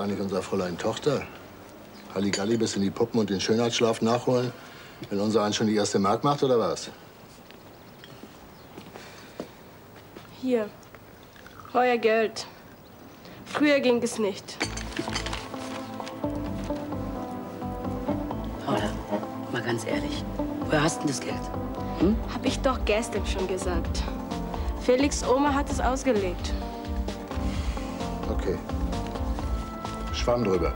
steckt eigentlich unser Fräulein Tochter? Halligalli bis in die Puppen und den Schönheitsschlaf nachholen, wenn unser einen schon die erste Mark macht, oder was? Hier. Euer Geld. Früher ging es nicht. Paula, mal ganz ehrlich. Woher hast du denn das Geld? Hm? Hab ich doch gestern schon gesagt. Felix Oma hat es ausgelegt. Okay. Schwamm drüber.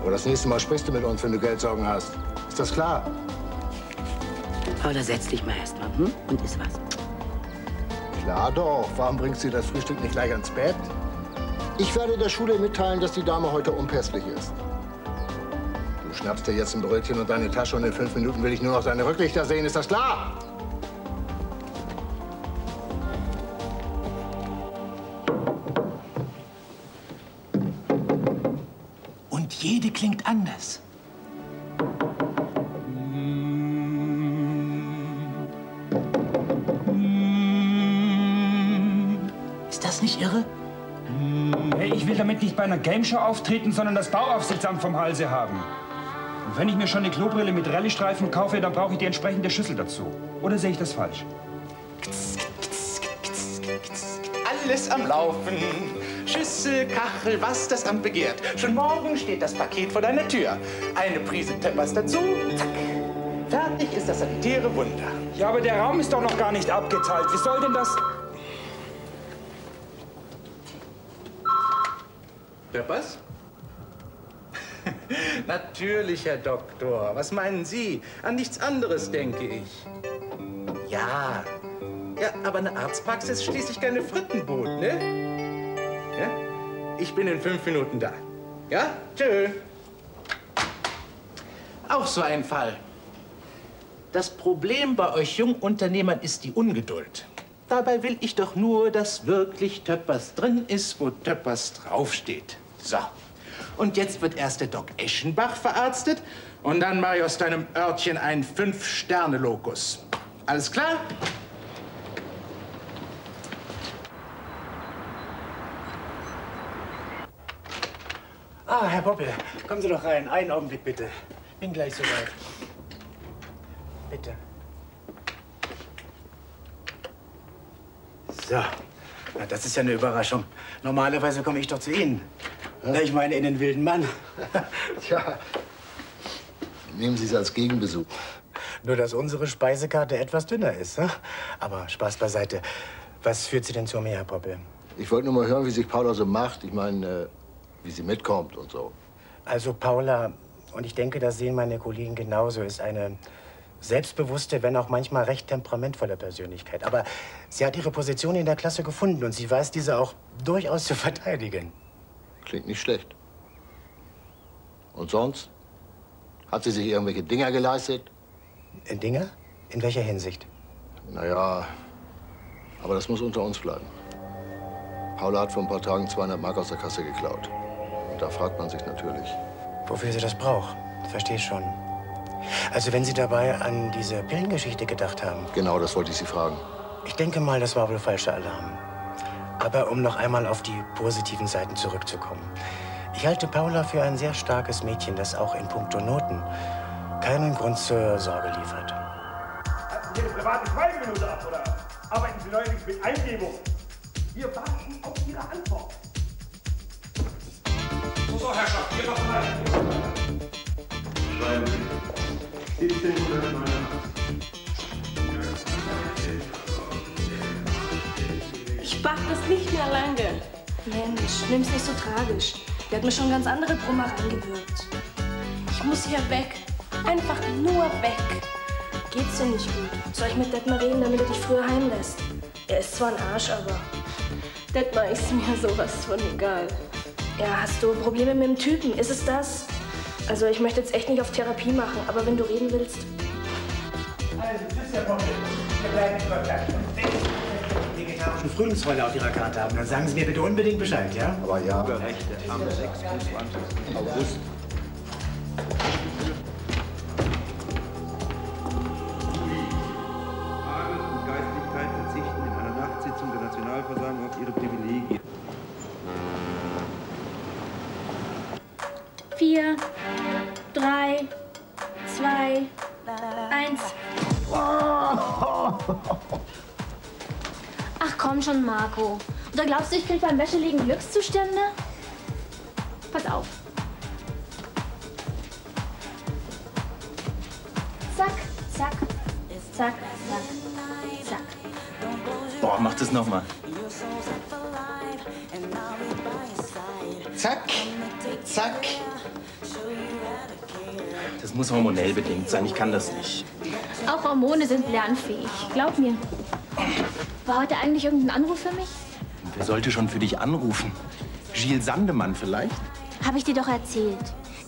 Aber das nächste Mal sprichst du mit uns, wenn du Geldsorgen hast. Ist das klar? Paula, setz dich mal erst mal hm? und iss was. Klar doch. Warum bringst du das Frühstück nicht gleich ans Bett? Ich werde der Schule mitteilen, dass die Dame heute unpässlich ist. Du schnappst dir jetzt ein Brötchen und deine Tasche und in fünf Minuten will ich nur noch deine Rücklichter sehen. Ist das klar? Jede klingt anders. Ist das nicht irre? Hey, ich will damit nicht bei einer Gameshow auftreten, sondern das Bauaufsichtsamt vom Halse haben. Und wenn ich mir schon eine Klobrille mit Rallye-Streifen kaufe, dann brauche ich die entsprechende Schüssel dazu. Oder sehe ich das falsch? Alles am Laufen. Schüssel, Kachel, was das Amt begehrt. Schon morgen steht das Paket vor deiner Tür. Eine Prise Peppers dazu, zack. Fertig ist das sanitäre Wunder. Ja, aber der Raum ist doch noch gar nicht abgeteilt. Wie soll denn das... Peppers? Natürlich, Herr Doktor. Was meinen Sie? An nichts anderes, denke ich. Ja. Ja, aber eine Arztpraxis ist schließlich keine Frittenboot, ne? Ich bin in fünf Minuten da. Ja? Tschö. Auch so ein Fall. Das Problem bei euch Jungunternehmern ist die Ungeduld. Dabei will ich doch nur, dass wirklich Töppers drin ist, wo Töppers draufsteht. So. Und jetzt wird erst der Doc Eschenbach verarztet und dann mache ich aus deinem Örtchen einen Fünf-Sterne-Lokus. Alles klar? Ah, Herr Poppel, kommen Sie doch rein. Einen Augenblick bitte. Bin gleich soweit. Bitte. So. Na, das ist ja eine Überraschung. Normalerweise komme ich doch zu Ihnen. Na, Ich meine, in den wilden Mann. Tja. Nehmen Sie es als Gegenbesuch. Nur, dass unsere Speisekarte etwas dünner ist. hm? Aber Spaß beiseite. Was führt Sie denn zu mir, Herr Poppel? Ich wollte nur mal hören, wie sich Paula so macht. Ich meine, äh, wie sie mitkommt und so. Also Paula, und ich denke, das sehen meine Kollegen genauso, ist eine selbstbewusste, wenn auch manchmal recht temperamentvolle Persönlichkeit. Aber sie hat ihre Position in der Klasse gefunden und sie weiß diese auch durchaus zu verteidigen. Klingt nicht schlecht. Und sonst? Hat sie sich irgendwelche Dinger geleistet? Dinger? In welcher Hinsicht? Naja, aber das muss unter uns bleiben. Paula hat vor ein paar Tagen 200 Mark aus der Kasse geklaut. Da fragt man sich natürlich. Wofür sie das braucht. Verstehe schon. Also wenn Sie dabei an diese Pillengeschichte gedacht haben. Genau, das wollte ich Sie fragen. Ich denke mal, das war wohl falscher Alarm. Aber um noch einmal auf die positiven Seiten zurückzukommen. Ich halte Paula für ein sehr starkes Mädchen, das auch in puncto Noten keinen Grund zur Sorge liefert. Halten Sie Ihre private Schweigeminute ab, oder arbeiten Sie neulich mit Eingebung? Wir warten auf Ihre Antwort. Ich pack das nicht mehr lange. Mensch, nimm's nicht so tragisch. Der hat mir schon ganz andere Brummer reingewirkt. Ich muss hier weg. Einfach nur weg. Geht's dir nicht gut? Soll ich mit Detmar reden, damit er dich früher heimlässt? Er ist zwar ein Arsch, aber Detmar ist mir sowas von egal. Ja, hast du Probleme mit dem Typen? Ist es das? Also ich möchte jetzt echt nicht auf Therapie machen, aber wenn du reden willst. Also, tschüss, Herr Poppel. Wir bleiben in Kontakt. Wenn Sie vegetarischen Frühlingsfreude auf Ihrer Karte haben, dann sagen Sie mir bitte unbedingt Bescheid, ja? Aber ja. Rechte am 26. August. Schon, Marco. Oder glaubst du, ich krieg beim Wäschelegen Glückszustände? Pass auf. Zack, zack, zack, zack, zack. Boah, mach das nochmal. Zack, zack. Das muss hormonell bedingt sein. Ich kann das nicht. Auch Hormone sind lernfähig. Glaub mir. War heute eigentlich irgendein Anruf für mich? Wer sollte schon für dich anrufen? Gilles Sandemann vielleicht? Habe ich dir doch erzählt.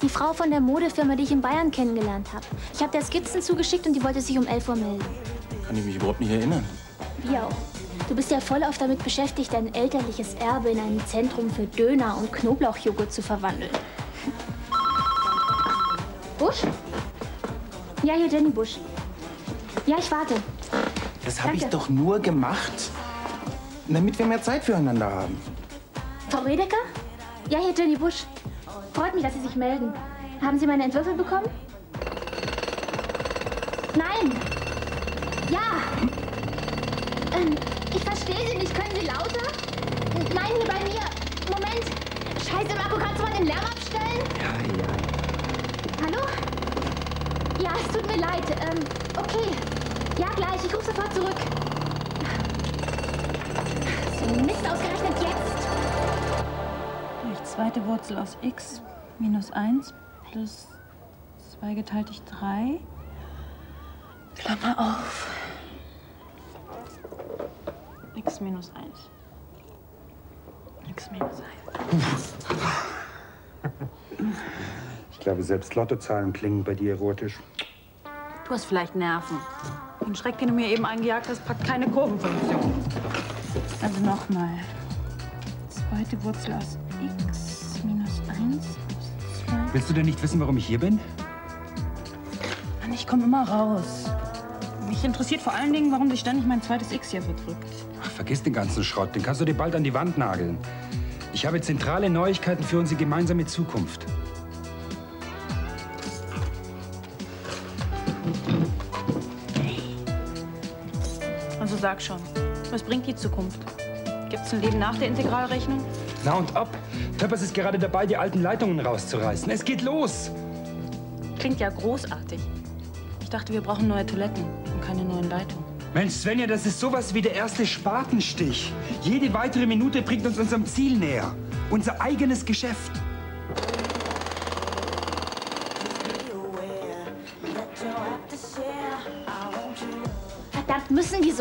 Die Frau von der Modefirma, die ich in Bayern kennengelernt habe. Ich habe der Skizzen zugeschickt und die wollte sich um 11 Uhr melden. Kann ich mich überhaupt nicht erinnern. Wie auch. Du bist ja voll auf damit beschäftigt, dein elterliches Erbe in ein Zentrum für Döner und Knoblauchjoghurt zu verwandeln. Busch? Ja, hier Jenny Busch. Ja, ich warte. Das habe ich doch nur gemacht, damit wir mehr Zeit füreinander haben. Frau Redeker? Ja, hier Jenny Busch. Freut mich, dass Sie sich melden. Haben Sie meine Entwürfe bekommen? Nein! Ja! Ähm, ich verstehe Sie nicht. Können Sie lauter? Nein, hier bei mir. Moment. Scheiße, Marco, kannst du mal den Lärm abstellen? Ja, ja. Hallo? Ja, es tut mir leid. Ähm, okay. Ja, gleich. Ich rufe sofort zurück. So Mist ausgerechnet jetzt. Durch zweite Wurzel aus x minus 1 plus 2 geteilt durch 3. Klammer auf. x minus 1. x minus 1. Ich glaube, selbst Lottozahlen klingen bei dir erotisch. Du hast vielleicht Nerven. Den Schreck, den du mir eben eingejagt hast, packt keine Kurvenfunktion. Also nochmal. Zweite Wurzel aus x minus 1 plus 2. Willst du denn nicht wissen, warum ich hier bin? Mann, ich komme immer raus. Mich interessiert vor allen Dingen, warum sich ständig mein zweites X hier verdrückt. Ach, vergiss den ganzen Schrott. Den kannst du dir bald an die Wand nageln. Ich habe zentrale Neuigkeiten für unsere gemeinsame Zukunft. Sag schon, was bringt die Zukunft? Gibt's ein Leben nach der Integralrechnung? Na und ob? Töppers ist gerade dabei, die alten Leitungen rauszureißen. Es geht los! Klingt ja großartig. Ich dachte, wir brauchen neue Toiletten und keine neuen Leitungen. Mensch, Svenja, das ist sowas wie der erste Spatenstich. Jede weitere Minute bringt uns unserem Ziel näher. Unser eigenes Geschäft.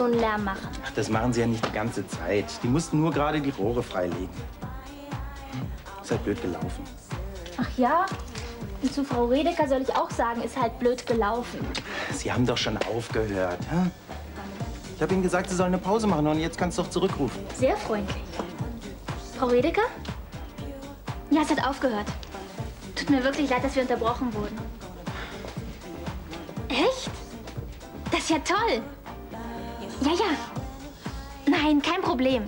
So einen Lärm machen? Ach, das machen sie ja nicht die ganze Zeit. Die mussten nur gerade die Rohre freilegen. Ist halt blöd gelaufen. Ach ja? Und zu Frau Redeker soll ich auch sagen, ist halt blöd gelaufen. Sie haben doch schon aufgehört. Hä? Ich habe Ihnen gesagt, Sie sollen eine Pause machen und jetzt kannst du doch zurückrufen. Sehr freundlich. Frau Redeker? Ja, es hat aufgehört. Tut mir wirklich leid, dass wir unterbrochen wurden. Echt? Das ist ja toll. Ja, ja. Nein, kein Problem.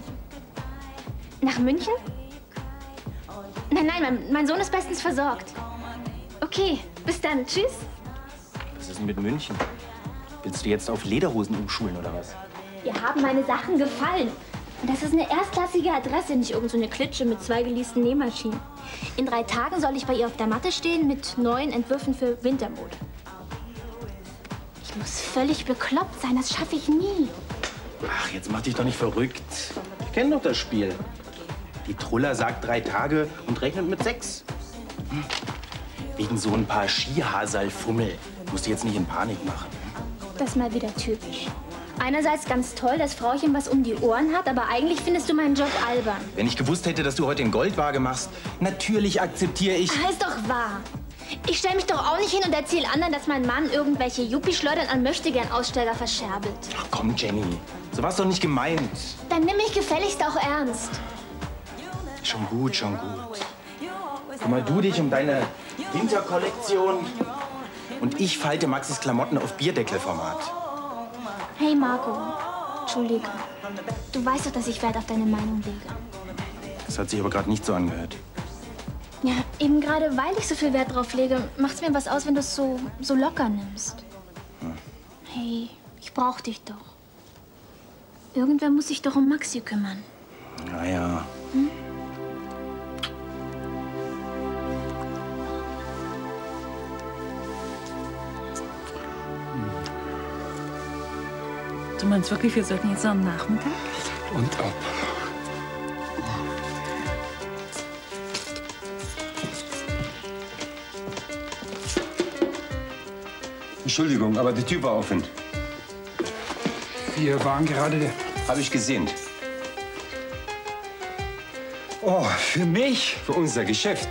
Nach München? Nein, nein, mein, mein Sohn ist bestens versorgt. Okay, bis dann. Tschüss. Was ist denn mit München? Willst du jetzt auf Lederhosen umschulen oder was? Ihr haben meine Sachen gefallen. Und das ist eine erstklassige Adresse, nicht irgend so eine Klitsche mit zwei geleasten Nähmaschinen. In drei Tagen soll ich bei ihr auf der Matte stehen mit neuen Entwürfen für Wintermode. Völlig bekloppt sein, das schaffe ich nie. Ach, jetzt mach dich doch nicht verrückt. Ich kenne doch das Spiel. Die Truller sagt drei Tage und rechnet mit sechs. Hm. Wegen so ein paar Skihasalfummel. Musst du jetzt nicht in Panik machen. Das ist mal wieder typisch. Einerseits ganz toll, dass Frauchen was um die Ohren hat, aber eigentlich findest du meinen Job albern. Wenn ich gewusst hätte, dass du heute den Goldwaage machst, natürlich akzeptiere ich. Ah, ist doch wahr. Ich stelle mich doch auch nicht hin und erzähle anderen, dass mein Mann irgendwelche Yuppie-Schleudern an Möchtegern-Aussteller verscherbelt. Ach komm, Jenny. So war's doch nicht gemeint. Dann nimm mich gefälligst auch ernst. Schon gut, schon gut. Kümmer du dich um deine Winterkollektion und ich falte Maxis Klamotten auf Bierdeckelformat. Hey Marco, Entschuldige. Du weißt doch, dass ich Wert auf deine Meinung lege. Das hat sich aber gerade nicht so angehört. Ja, eben gerade weil ich so viel Wert drauf lege, macht's mir was aus, wenn du es so, so locker nimmst. Hey, ich brauch dich doch. Irgendwer muss sich doch um Maxi kümmern. Naja. Du meinst wirklich, wir sollten jetzt am Nachmittag? Und ab. Entschuldigung, aber die Tür war offen. Wir waren gerade. Habe ich gesehen. Oh, für mich? Für unser Geschäft.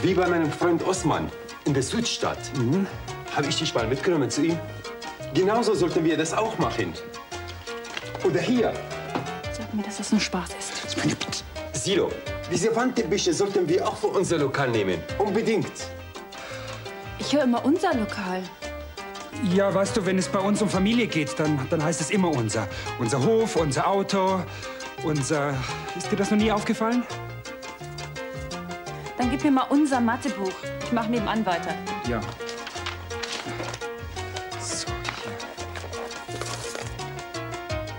Wie bei meinem Freund Osman in der Südstadt. Mhm. Habe ich dich mal mitgenommen zu ihm? Genauso sollten wir das auch machen. Oder hier. Sag mir, dass das nur Spaß ist. Silo, diese Wandteppiche sollten wir auch für unser Lokal nehmen. Unbedingt. Ich höre immer unser Lokal. Ja, weißt du, wenn es bei uns um Familie geht, dann, dann heißt es immer unser. Unser Hof, unser Auto, unser. Ist dir das noch nie aufgefallen? Dann gib mir mal unser Mathebuch. Ich mache nebenan weiter. Ja.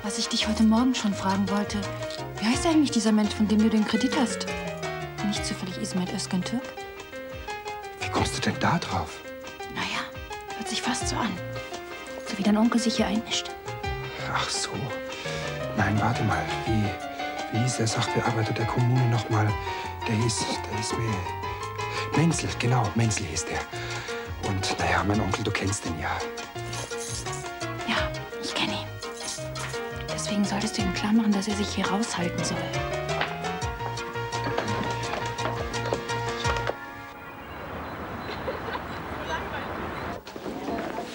Was ich dich heute Morgen schon fragen wollte. Heißt eigentlich dieser Mensch, von dem du den Kredit hast? Nicht zufällig Ismail Özgen Türk? Wie kommst du denn da drauf? Naja, hört sich fast so an. So wie dein Onkel sich hier einmischt. Ach so. Nein, warte mal. Wie, wie hieß der Sachbearbeiter der Kommune noch mal? Der hieß, der hieß mir... Menzel, genau, Menzel hieß der. Und naja, mein Onkel, du kennst den. Ja, solltest du ihm klar machen, dass er sich hier raushalten soll.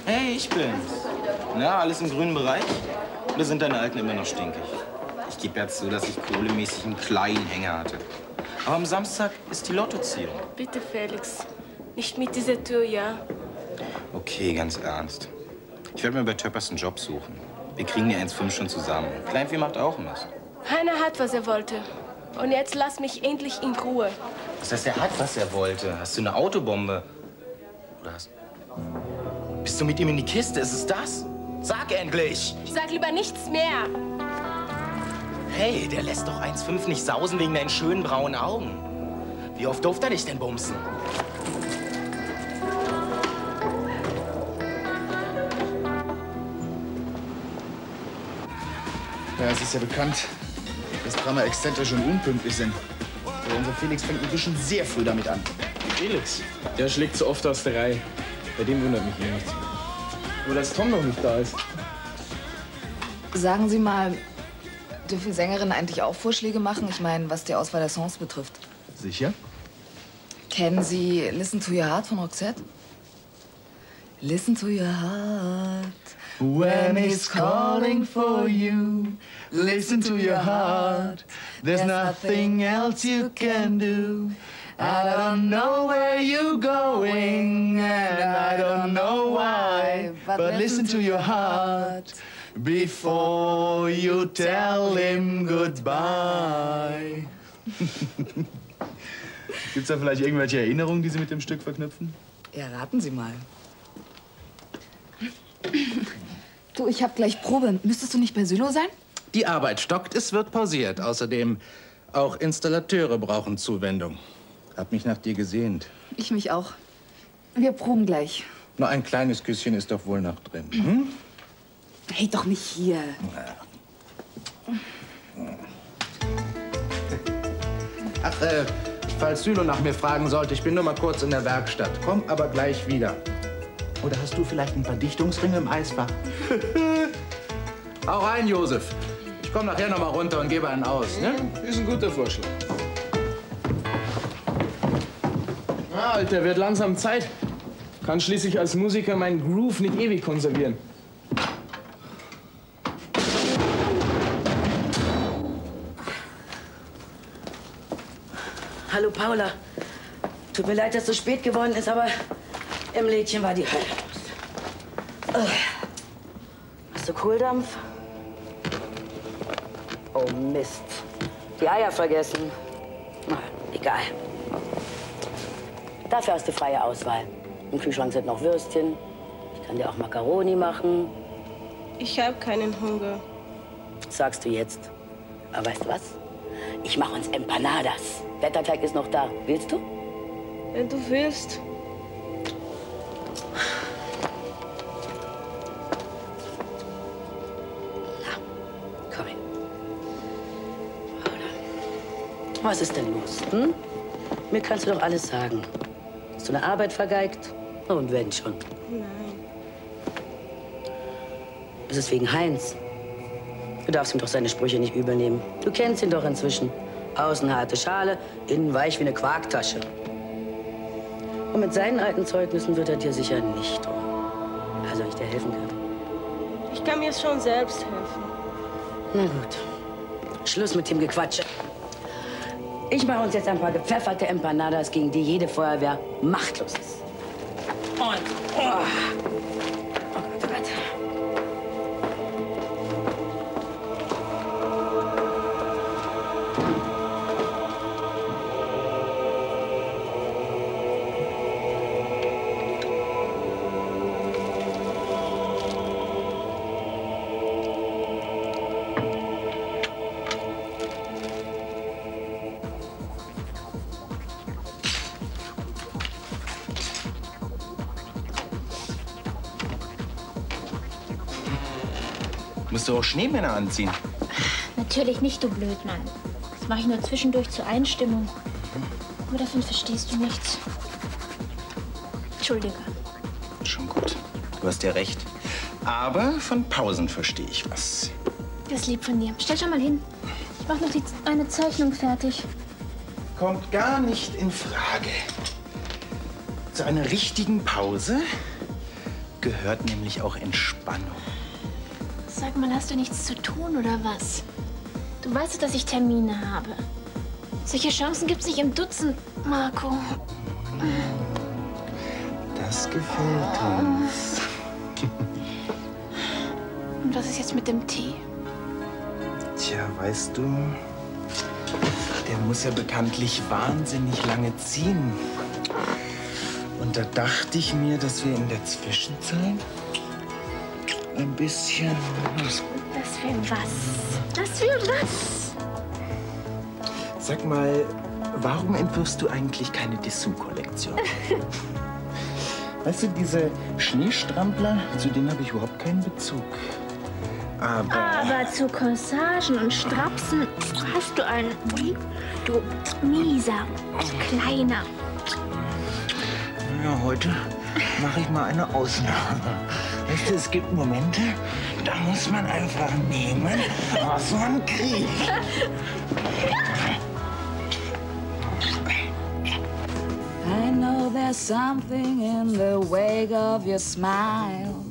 Hey, ich bin's. Na, alles im grünen Bereich? Oder sind deine Alten immer noch stinkig? Ich gebe jetzt zu, dass ich kohlemäßig einen kleinen Hänger hatte. Aber am Samstag ist die Lottoziehung. Bitte, Felix. Nicht mit dieser Tür, ja? Okay, ganz ernst. Ich werde mir bei Töppers einen Job suchen. Wir kriegen die 1,5 schon zusammen. Kleinvieh macht auch Mist. Heiner hat, was er wollte. Und jetzt lass mich endlich in Ruhe. Das heißt, er hat, was er wollte. Hast du eine Autobombe? Oder hast... Bist du mit ihm in die Kiste? Ist es das? Sag endlich! Sag lieber nichts mehr. Hey, der lässt doch 1,5 nicht sausen wegen deinen schönen braunen Augen. Wie oft durfte er dich denn bumsen? Ja, es ist ja bekannt, dass Drama exzentrisch und unpünktlich sind. Aber unser Felix fängt inzwischen sehr früh damit an. Felix, der schlägt so oft aus der Reihe. Bei dem wundert mich eh nichts. Aber dass Tom noch nicht da ist. Sagen Sie mal, dürfen Sängerinnen eigentlich auch Vorschläge machen? Ich meine, was die Auswahl der Songs betrifft. Sicher? Kennen Sie Listen to Your Heart von Roxette? Listen to your heart. When it's calling for you, listen to your heart. There's nothing else you can do. I don't know where you're going, and I don't know why. But listen to your heart before you tell him goodbye. Gibt's da vielleicht irgendwelche Erinnerungen, die Sie mit dem Stück verknüpfen? Ja, raten Sie mal. Du, ich hab gleich Probe. Müsstest du nicht bei Sylo sein? Die Arbeit stockt, es wird pausiert. Außerdem, auch Installateure brauchen Zuwendung. Hab mich nach dir gesehnt. Ich mich auch. Wir proben gleich. Nur ein kleines Küsschen ist doch wohl noch drin. Hm? Hey, doch nicht hier. Ach, äh, falls Sylo nach mir fragen sollte, ich bin nur mal kurz in der Werkstatt. Komm aber gleich wieder. Oder hast du vielleicht ein paar Dichtungsringe im Eisfach? Hau rein, Josef. Ich komme nachher noch mal runter und gebe einen aus. Ne? Ist ein guter Vorschlag. Na, Alter, wird langsam Zeit. Kann schließlich als Musiker meinen Groove nicht ewig konservieren. Hallo Paula. Tut mir leid, dass es so spät geworden ist, aber im Lädchen war die Hölle los. Hast du Kohldampf? Oh Mist. Die Eier vergessen. Na, egal. Dafür hast du freie Auswahl. Im Kühlschrank sind noch Würstchen. Ich kann dir auch Macaroni machen. Ich habe keinen Hunger. Sagst du jetzt. Aber weißt du was? Ich mache uns Empanadas. Blätterteig ist noch da. Willst du? Wenn du willst. Was ist denn los? Hm? Mir kannst du doch alles sagen. Hast du eine Arbeit vergeigt? Und wenn schon. Nein. Ist es wegen Heinz? Du darfst ihm doch seine Sprüche nicht übernehmen. Du kennst ihn doch inzwischen. Außen harte Schale, innen weich wie eine Quarktasche. Und mit seinen alten Zeugnissen wird er dir sicher nicht tun. Also ich dir helfen kann. Ich kann mir schon selbst helfen. Na gut. Schluss mit dem Gequatsche. Ich mache uns jetzt ein paar gepfefferte Empanadas, gegen die jede Feuerwehr machtlos ist. Und. Oh. Du auch Schneemänner anziehen? Natürlich nicht, du Blödmann. Das mache ich nur zwischendurch zur Einstimmung. Aber davon verstehst du nichts. Entschuldige. Schon gut. Du hast ja recht. Aber von Pausen verstehe ich was. Das ist lieb von dir. Stell schon mal hin. Ich mache noch die, eine Zeichnung fertig. Kommt gar nicht in Frage. Zu einer richtigen Pause gehört nämlich auch Entspannung. Sag mal, hast du nichts zu tun oder was? Du weißt doch, dass ich Termine habe. Solche Chancen gibt's nicht im Dutzend, Marco. Das gefällt uns. Und was ist jetzt mit dem Tee? Tja, weißt du, der muss ja bekanntlich wahnsinnig lange ziehen. Und da dachte ich mir, dass wir in der Zwischenzeit ein bisschen. Das für was? Das für was? Sag mal, warum entwirfst du eigentlich keine Dessous-Kollektion? weißt du, diese Schneestrampler, zu denen habe ich überhaupt keinen Bezug. Aber. Aber zu Corsagen und Strapsen hast du einen. Du mieser, kleiner. Ja, heute mache ich mal eine Ausnahme. Weißt du, es gibt Momente, da muss man einfach nehmen, was man kriegt. I know there's something in the wake of your smile.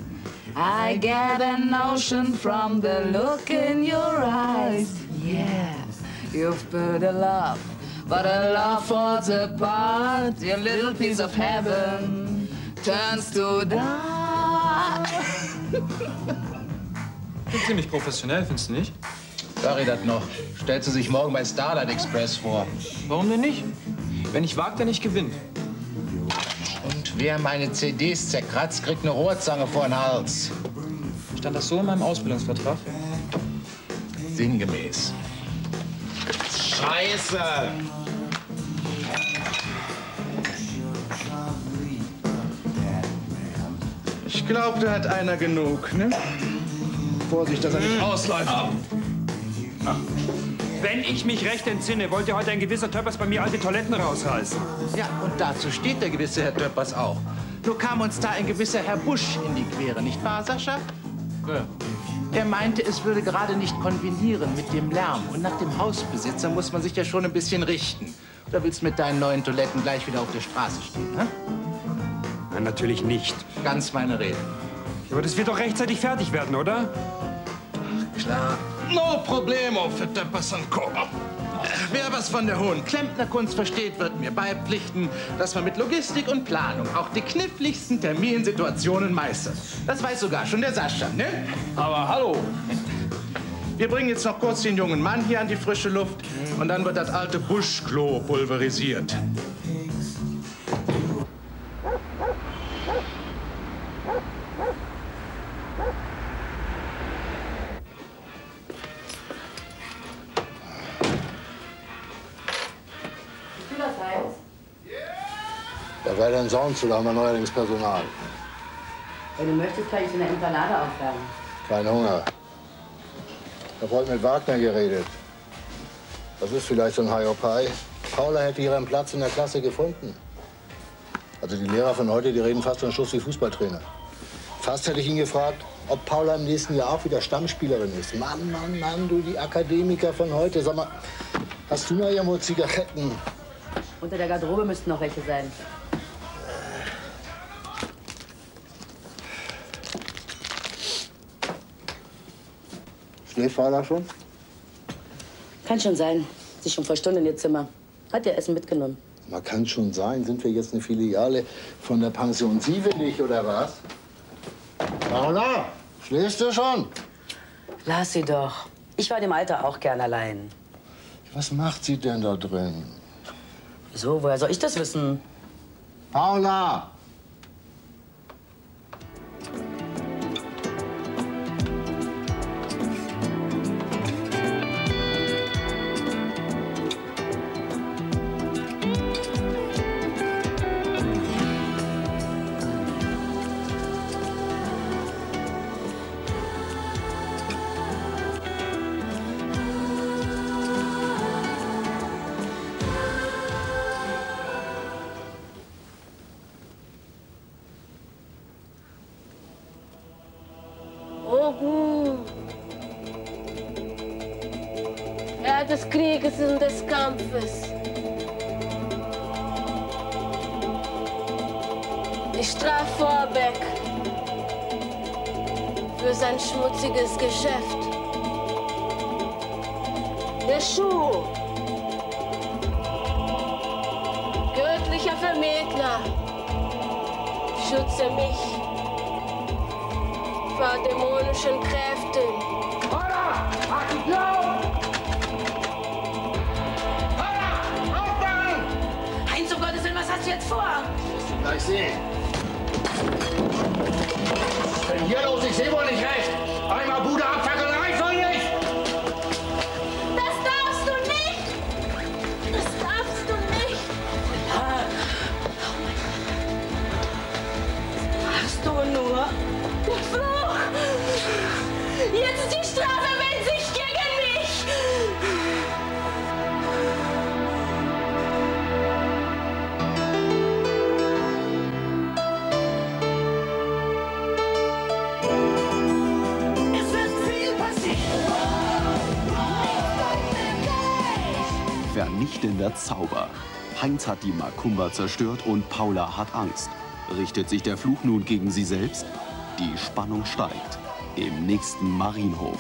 I get a notion from the look in your eyes. Yeah, you've put a love, but a love falls apart. Your little piece of heaven turns to dark. Ziemlich professionell, findest du nicht? Sag ich das noch. Stellt sie sich morgen bei Starlight Express vor. Warum denn nicht? Wenn ich wagt, der nicht gewinnt. Und wer meine CDs zerkratzt, kriegt eine Rohrzange vor den Hals. Stand das so in meinem Ausbildungsvertrag? Sinngemäß. Scheiße! Ich glaube, da hat einer genug, ne? Vorsicht, dass er nicht ausläuft. Wenn ich mich recht entsinne, wollte heute ein gewisser Töppers bei mir alte Toiletten rausreißen. Ja, und dazu steht der gewisse Herr Döppers auch. Nur kam uns da ein gewisser Herr Busch in die Quere, nicht wahr, Sascha? Ja. Er meinte, es würde gerade nicht konvenieren mit dem Lärm. Und nach dem Hausbesitzer muss man sich ja schon ein bisschen richten. Oder willst du mit deinen neuen Toiletten gleich wieder auf der Straße stehen, ne? Nein, natürlich nicht. Ganz meine Rede. Aber das wird doch rechtzeitig fertig werden, oder? Klar. No problemo für Döppers und Co. Wer was von der hohen Klempnerkunst versteht, wird mir beipflichten, dass man mit Logistik und Planung auch die kniffligsten Terminsituationen meistert. Das weiß sogar schon der Sascha, ne? Aber hallo. Wir bringen jetzt noch kurz den jungen Mann hier an die frische Luft und dann wird das alte Buschklo pulverisiert. Denn sonst? Oder haben wir neuerdings Personal? Wenn du möchtest, kann ich in der Empanade aufwärmen. Kein Hunger. Ich habe heute mit Wagner geredet. Das ist vielleicht so ein Hiopai. Paula hätte ihren Platz in der Klasse gefunden. Also die Lehrer von heute, die reden fast so einen Schuss wie Fußballtrainer. Fast hätte ich ihn gefragt, ob Paula im nächsten Jahr auch wieder Stammspielerin ist. Mann, Mann, Mann, du, die Akademiker von heute. Sag mal, hast du noch irgendwo Zigaretten? Unter der Garderobe müssten noch welche sein. Schläft Paula schon? Kann schon sein. Sie ist schon vor Stunden in ihr Zimmer. Hat ihr Essen mitgenommen. Man kann schon sein. Sind wir jetzt eine Filiale von der Pension Sievelig oder was? Paula, schläfst du schon? Lass sie doch. Ich war dem Alter auch gern allein. Was macht sie denn da drin? So, woher soll ich das wissen? Paula! Kampfes. Ich straf Vorbeck für sein schmutziges Geschäft. Der Schuh. Göttlicher Vermittler. Schütze mich vor dämonischen Kräften. Was hast du vor? Gleich sehen. Was ist denn hier los? Ich sehe wohl nicht recht. Einmal Bude abfackeln reicht wohl nicht. Das darfst du nicht! Das darfst du nicht! Hast du nur? Vernichtender Zauber. Heinz hat die Makumba zerstört und Paula hat Angst. Richtet sich der Fluch nun gegen sie selbst? Die Spannung steigt. Im nächsten Marienhof.